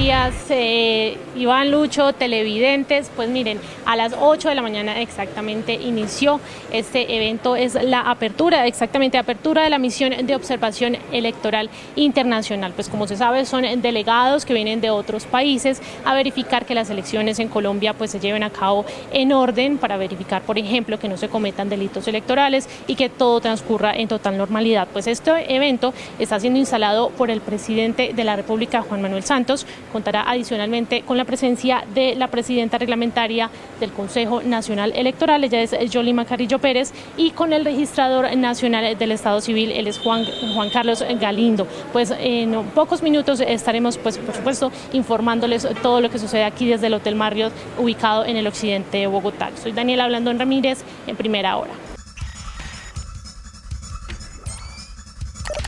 días, eh, Iván Lucho, televidentes. Pues miren, a las 8 de la mañana exactamente inició este evento, es la apertura, exactamente apertura de la misión de observación electoral internacional. Pues como se sabe, son delegados que vienen de otros países a verificar que las elecciones en Colombia pues se lleven a cabo en orden para verificar, por ejemplo, que no se cometan delitos electorales y que todo transcurra en total normalidad. Pues este evento está siendo instalado por el presidente de la República, Juan Manuel Santos, contará adicionalmente con la presencia de la presidenta reglamentaria del Consejo Nacional Electoral, ella es Yolima Carrillo Pérez, y con el registrador nacional del Estado Civil, él es Juan, Juan Carlos Galindo. Pues en pocos minutos estaremos, pues por supuesto, informándoles todo lo que sucede aquí desde el Hotel Marriott, ubicado en el occidente de Bogotá. Soy Daniela Blandón Ramírez, en primera hora.